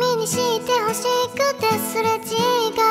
君にしてほしくてすれ違う